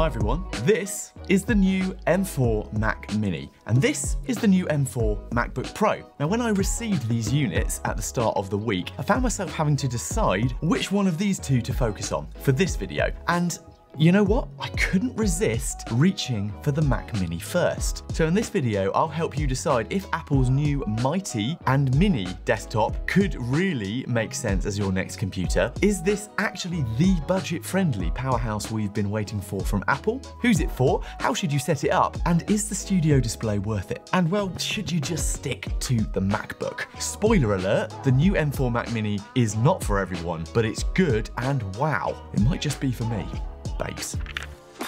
Hi everyone, this is the new M4 Mac Mini, and this is the new M4 MacBook Pro. Now when I received these units at the start of the week, I found myself having to decide which one of these two to focus on for this video, and you know what? I couldn't resist reaching for the Mac Mini first. So in this video, I'll help you decide if Apple's new Mighty and Mini desktop could really make sense as your next computer. Is this actually the budget-friendly powerhouse we've been waiting for from Apple? Who's it for? How should you set it up? And is the studio display worth it? And well, should you just stick to the MacBook? Spoiler alert, the new M4 Mac Mini is not for everyone, but it's good and wow, it might just be for me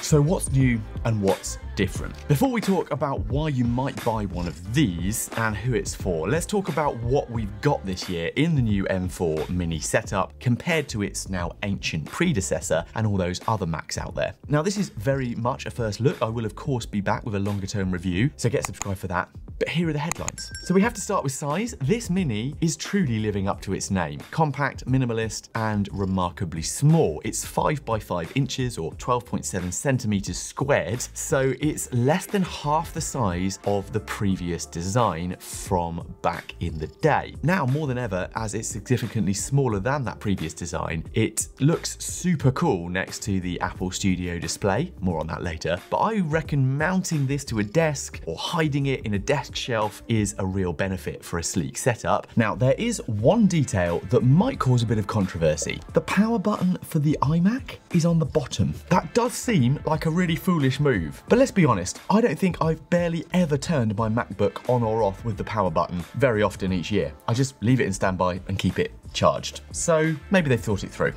So what's new and what's different? Before we talk about why you might buy one of these and who it's for, let's talk about what we've got this year in the new M4 mini setup compared to its now ancient predecessor and all those other Macs out there. Now this is very much a first look. I will of course be back with a longer term review, so get subscribed for that. But here are the headlines. So we have to start with size. This Mini is truly living up to its name. Compact, minimalist, and remarkably small. It's 5 by 5 inches or 12.7 centimeters squared, so it's less than half the size of the previous design from back in the day. Now, more than ever, as it's significantly smaller than that previous design, it looks super cool next to the Apple Studio display. More on that later. But I reckon mounting this to a desk or hiding it in a desk shelf is a real benefit for a sleek setup. Now, there is one detail that might cause a bit of controversy. The power button for the iMac is on the bottom. That does seem like a really foolish move. But let's be honest, I don't think I've barely ever turned my MacBook on or off with the power button very often each year. I just leave it in standby and keep it charged. So maybe they thought it through.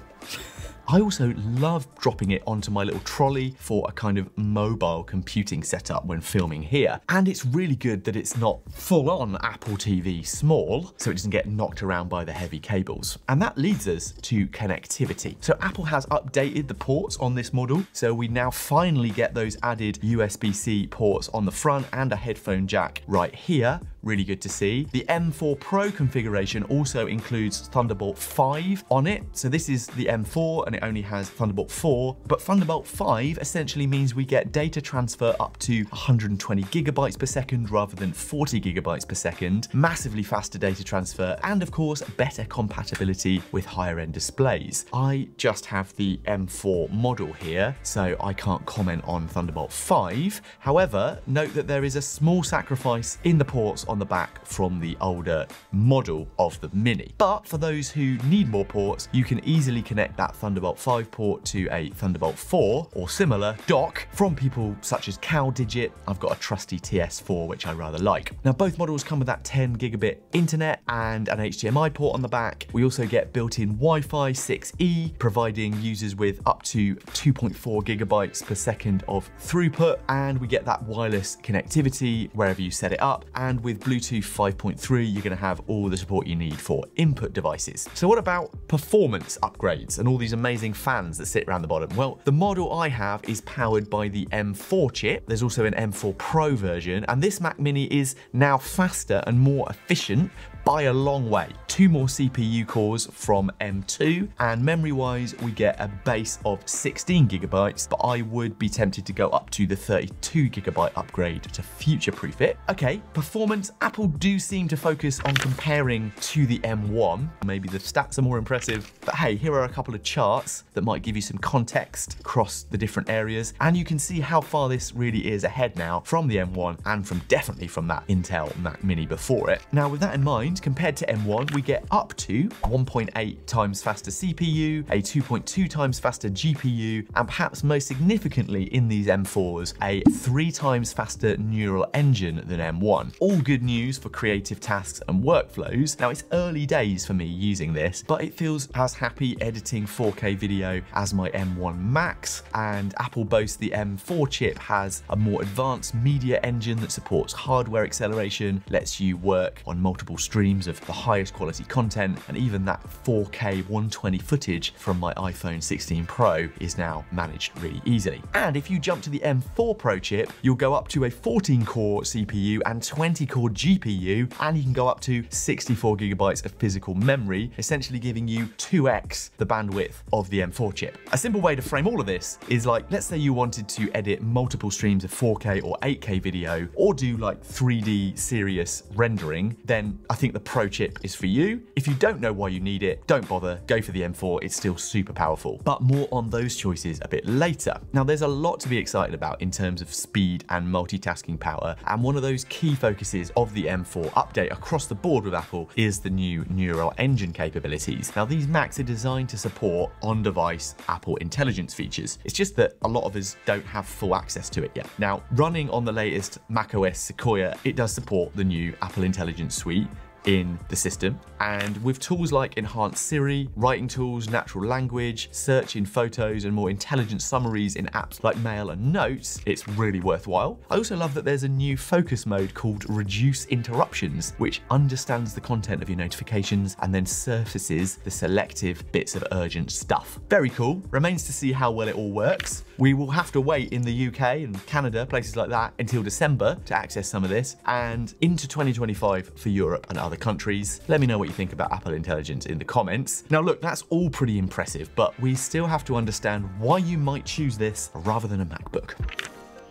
I also love dropping it onto my little trolley for a kind of mobile computing setup when filming here. And it's really good that it's not full on Apple TV small, so it doesn't get knocked around by the heavy cables. And that leads us to connectivity. So Apple has updated the ports on this model, so we now finally get those added USB-C ports on the front and a headphone jack right here, really good to see. The M4 Pro configuration also includes Thunderbolt 5 on it. So this is the M4 and it only has Thunderbolt 4, but Thunderbolt 5 essentially means we get data transfer up to 120 gigabytes per second rather than 40 gigabytes per second, massively faster data transfer, and of course, better compatibility with higher end displays. I just have the M4 model here, so I can't comment on Thunderbolt 5. However, note that there is a small sacrifice in the ports on on the back from the older model of the Mini. But for those who need more ports, you can easily connect that Thunderbolt 5 port to a Thunderbolt 4 or similar dock from people such as CalDigit. I've got a trusty TS4, which I rather like. Now, both models come with that 10 gigabit Ethernet and an HDMI port on the back. We also get built-in Wi-Fi 6E, providing users with up to 2.4 gigabytes per second of throughput. And we get that wireless connectivity wherever you set it up. And with Bluetooth 5.3, you're gonna have all the support you need for input devices. So what about performance upgrades and all these amazing fans that sit around the bottom? Well, the model I have is powered by the M4 chip. There's also an M4 Pro version, and this Mac Mini is now faster and more efficient by a long way. Two more CPU cores from M2, and memory-wise, we get a base of 16 gigabytes, but I would be tempted to go up to the 32 gigabyte upgrade to future-proof it. Okay, performance, Apple do seem to focus on comparing to the M1. Maybe the stats are more impressive, but hey, here are a couple of charts that might give you some context across the different areas, and you can see how far this really is ahead now from the M1 and from definitely from that Intel Mac Mini before it. Now, with that in mind, compared to M1, we get up to 1.8 times faster CPU, a 2.2 times faster GPU, and perhaps most significantly in these M4s, a three times faster neural engine than M1. All good news for creative tasks and workflows. Now it's early days for me using this, but it feels as happy editing 4K video as my M1 Max, and Apple boasts the M4 chip has a more advanced media engine that supports hardware acceleration, lets you work on multiple streams streams of the highest quality content, and even that 4K 120 footage from my iPhone 16 Pro is now managed really easily. And if you jump to the M4 Pro chip, you'll go up to a 14 core CPU and 20 core GPU, and you can go up to 64 gigabytes of physical memory, essentially giving you 2x the bandwidth of the M4 chip. A simple way to frame all of this is like, let's say you wanted to edit multiple streams of 4K or 8K video, or do like 3D serious rendering, then I think the Pro chip is for you. If you don't know why you need it, don't bother, go for the M4, it's still super powerful. But more on those choices a bit later. Now there's a lot to be excited about in terms of speed and multitasking power, and one of those key focuses of the M4 update across the board with Apple is the new Neural Engine capabilities. Now these Macs are designed to support on-device Apple Intelligence features. It's just that a lot of us don't have full access to it yet. Now, running on the latest macOS Sequoia, it does support the new Apple Intelligence Suite, in the system. And with tools like Enhanced Siri, writing tools, natural language, search in photos, and more intelligent summaries in apps like Mail and Notes, it's really worthwhile. I also love that there's a new focus mode called Reduce Interruptions, which understands the content of your notifications and then surfaces the selective bits of urgent stuff. Very cool. Remains to see how well it all works. We will have to wait in the UK and Canada, places like that, until December to access some of this, and into 2025 for Europe and other countries. Let me know what you think about Apple Intelligence in the comments. Now look, that's all pretty impressive, but we still have to understand why you might choose this rather than a MacBook.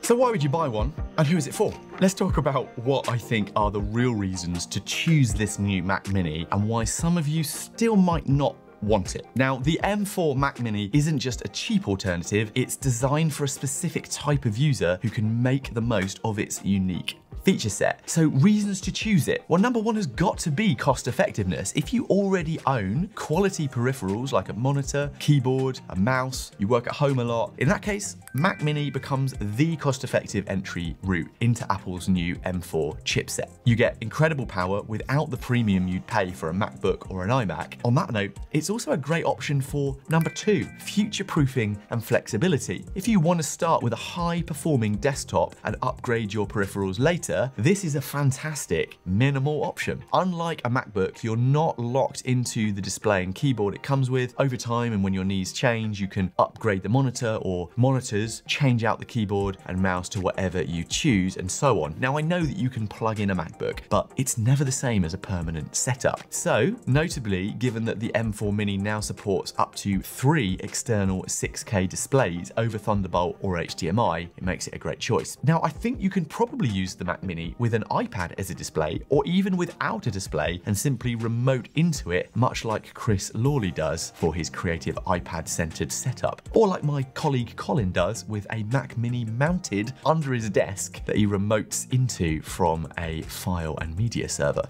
So why would you buy one and who is it for? Let's talk about what I think are the real reasons to choose this new Mac Mini and why some of you still might not want it. Now, the M4 Mac Mini isn't just a cheap alternative, it's designed for a specific type of user who can make the most of its unique feature set. So reasons to choose it. Well, number one has got to be cost effectiveness. If you already own quality peripherals like a monitor, keyboard, a mouse, you work at home a lot, in that case, Mac Mini becomes the cost-effective entry route into Apple's new M4 chipset. You get incredible power without the premium you'd pay for a MacBook or an iMac. On that note, it's also a great option for number two, future-proofing and flexibility. If you want to start with a high-performing desktop and upgrade your peripherals later, this is a fantastic minimal option. Unlike a MacBook, you're not locked into the display and keyboard it comes with. Over time and when your needs change, you can upgrade the monitor or monitors, change out the keyboard and mouse to whatever you choose and so on. Now I know that you can plug in a MacBook, but it's never the same as a permanent setup. So notably, given that the M4 Mini now supports up to three external 6K displays over Thunderbolt or HDMI, it makes it a great choice. Now I think you can probably use the Mac Mini with an iPad as a display, or even without a display and simply remote into it, much like Chris Lawley does for his creative iPad-centered setup. Or like my colleague Colin does with a Mac Mini mounted under his desk that he remotes into from a file and media server.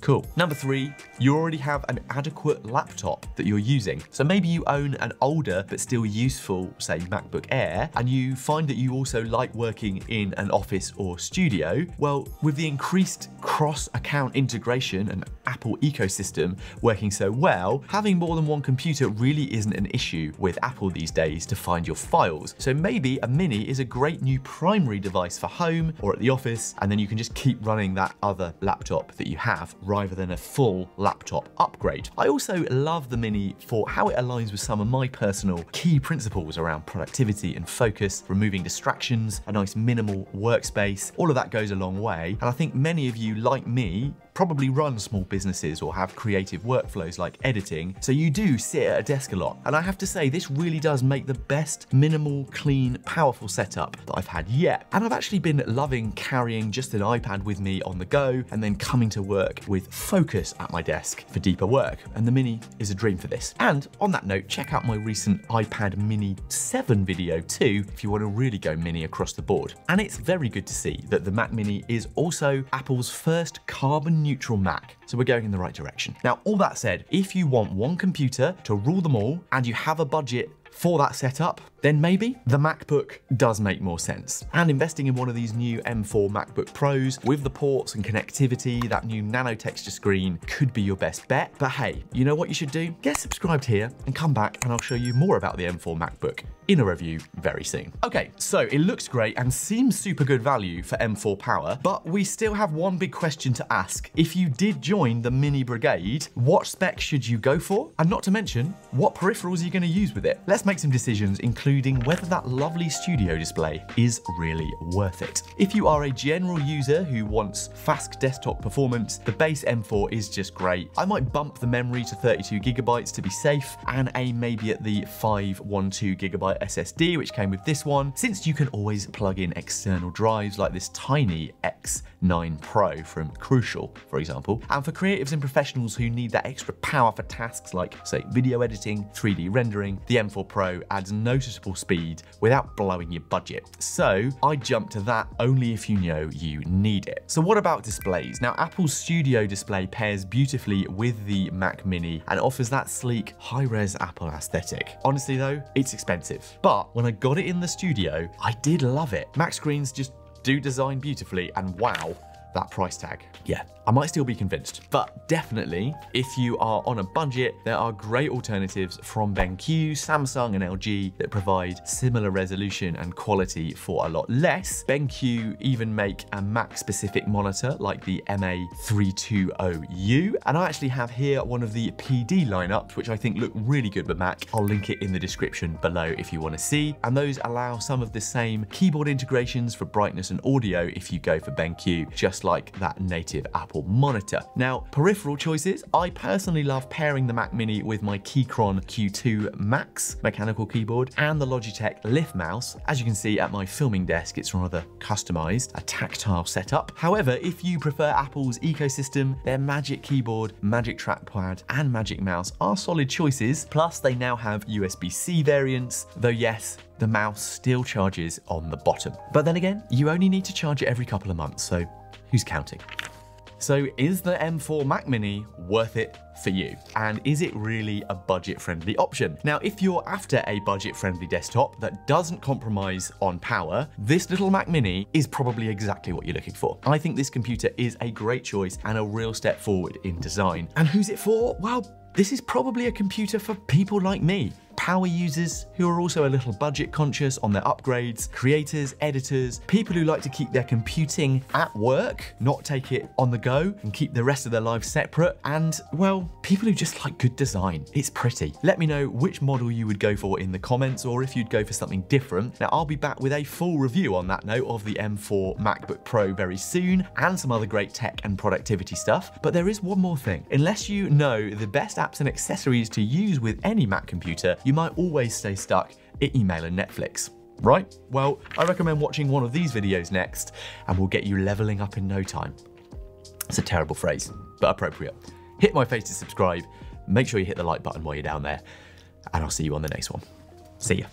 Cool. Number three, you already have an adequate laptop that you're using. So maybe you own an older but still useful, say MacBook Air, and you find that you also like working in an office or studio. Well, with the increased cross-account integration and Apple ecosystem working so well, having more than one computer really isn't an issue with Apple these days to find your files. So maybe a Mini is a great new primary device for home or at the office, and then you can just keep running that other laptop that you have rather than a full laptop upgrade. I also love the Mini for how it aligns with some of my personal key principles around productivity and focus, removing distractions, a nice minimal workspace. All of that goes a long way. And I think many of you, like me, probably run small businesses or have creative workflows like editing, so you do sit at a desk a lot. And I have to say, this really does make the best minimal, clean, powerful setup that I've had yet. And I've actually been loving carrying just an iPad with me on the go and then coming to work with focus at my desk for deeper work. And the Mini is a dream for this. And on that note, check out my recent iPad Mini 7 video too, if you want to really go mini across the board. And it's very good to see that the Mac Mini is also Apple's first carbon neutral Mac, so we're going in the right direction. Now, all that said, if you want one computer to rule them all and you have a budget for that setup, then maybe the MacBook does make more sense. And investing in one of these new M4 MacBook Pros with the ports and connectivity, that new nano texture screen could be your best bet. But hey, you know what you should do? Get subscribed here and come back and I'll show you more about the M4 MacBook in a review very soon. Okay, so it looks great and seems super good value for M4 power, but we still have one big question to ask. If you did join the Mini Brigade, what spec should you go for? And not to mention, what peripherals are you gonna use with it? Let's make some decisions, including whether that lovely studio display is really worth it. If you are a general user who wants fast desktop performance, the base M4 is just great. I might bump the memory to 32 gigabytes to be safe and aim maybe at the 512 gigabyte SSD, which came with this one, since you can always plug in external drives like this tiny X9 Pro from Crucial, for example. And for creatives and professionals who need that extra power for tasks like, say, video editing, 3D rendering, the M4 Pro adds noticeable speed without blowing your budget. So I jump to that only if you know you need it. So what about displays? Now, Apple's Studio display pairs beautifully with the Mac Mini and offers that sleek, high-res Apple aesthetic. Honestly though, it's expensive. But when I got it in the studio, I did love it. Mac screens just do design beautifully and wow, that price tag. Yeah, I might still be convinced, but definitely if you are on a budget, there are great alternatives from BenQ, Samsung and LG that provide similar resolution and quality for a lot less. BenQ even make a Mac specific monitor like the MA320U. And I actually have here one of the PD lineups, which I think look really good with Mac. I'll link it in the description below if you want to see. And those allow some of the same keyboard integrations for brightness and audio if you go for BenQ, just like that native Apple monitor. Now, peripheral choices, I personally love pairing the Mac Mini with my Keychron Q2 Max mechanical keyboard and the Logitech Lift mouse. As you can see at my filming desk, it's rather customized, a tactile setup. However, if you prefer Apple's ecosystem, their Magic Keyboard, Magic Trackpad, and Magic Mouse are solid choices. Plus, they now have USB-C variants, though yes, the mouse still charges on the bottom. But then again, you only need to charge it every couple of months, so who's counting? So is the M4 Mac Mini worth it for you? And is it really a budget-friendly option? Now, if you're after a budget-friendly desktop that doesn't compromise on power, this little Mac Mini is probably exactly what you're looking for. I think this computer is a great choice and a real step forward in design. And who's it for? Well, this is probably a computer for people like me power users who are also a little budget conscious on their upgrades, creators, editors, people who like to keep their computing at work, not take it on the go and keep the rest of their lives separate, and well, people who just like good design. It's pretty. Let me know which model you would go for in the comments or if you'd go for something different. Now, I'll be back with a full review on that note of the M4 MacBook Pro very soon and some other great tech and productivity stuff. But there is one more thing. Unless you know the best apps and accessories to use with any Mac computer, you might always stay stuck at email and Netflix. Right? Well, I recommend watching one of these videos next, and we'll get you leveling up in no time. It's a terrible phrase, but appropriate. Hit my face to subscribe, make sure you hit the like button while you're down there, and I'll see you on the next one. See ya.